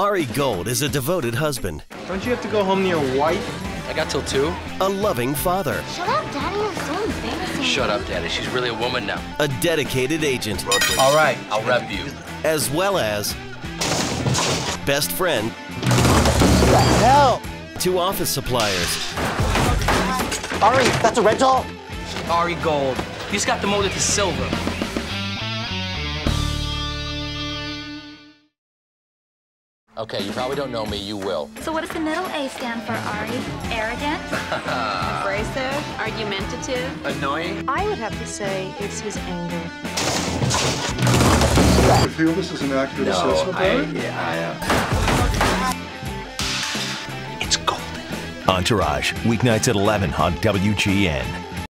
Ari Gold is a devoted husband, Don't you have to go home to your wife? I got till two. a loving father, Shut up, Daddy. You're so embarrassing. Shut up, Daddy. She's really a woman now. a dedicated agent, All right, I'll rep you. as well as best friend Hell! to office suppliers. Ari, that's a red rental? Ari Gold. He's got the motive to silver. Okay, you probably don't know me. You will. So what does the middle A stand for, Ari? Arrogant? Abrasive, argumentative. Annoying. I would have to say it's his anger. I feel this is an accurate assessment, Barry? yeah, uh, It's golden. Entourage, weeknights at 11 on WGN.